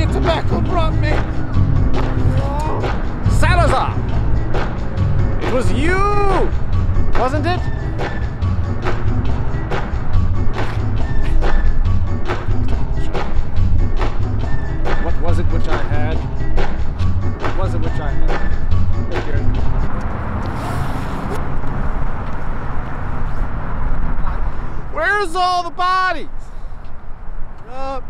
Virginia tobacco brought me? Salazar! It was you! Wasn't it? What was it which I had? What was it which I had? Hey, Jared. Where's all the bodies? Uh,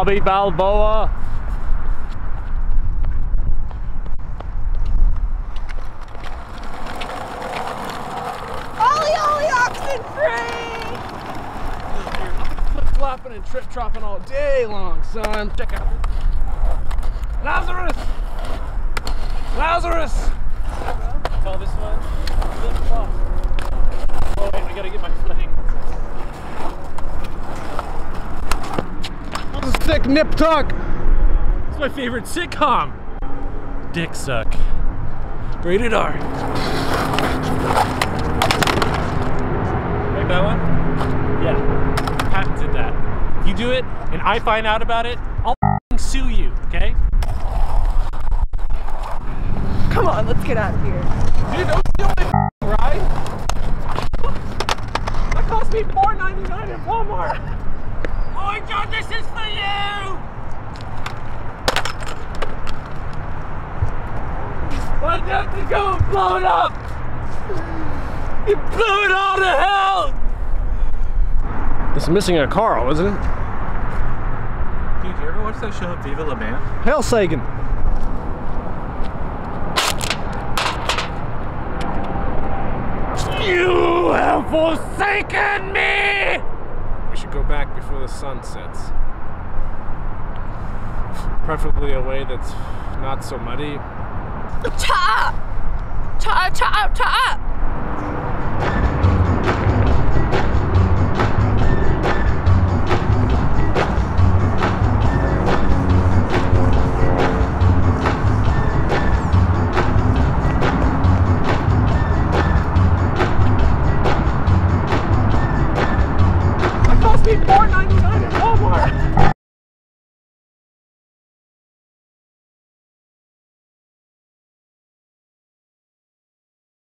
Bobby Balboa. Ollie, Ollie, oxen free! Flip flopping and trip tropping all day long, son. Check out. Lazarus! Lazarus! Call this one flip flop. Oh wait, I gotta get my nip tuck. It's my favorite sitcom. Dick suck. Rated R. Like that one? Yeah. Patented that. You do it and I find out about it, I'll sue you, okay? Come on, let's get out of here. Dude, don't steal my ride. That cost me $4.99 at Walmart. Oh my god, this is for you! Why'd you have to go and blow it up? You blew it all to hell! It's missing a Carl, isn't it? Dude, you ever watch that show Viva La Bam? Hell Sagan. You have forsaken me! Go back before the sun sets. Preferably a way that's not so muddy. Chop! Chop, chop, chop!